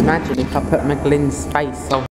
Imagine if I put McGlynn's face on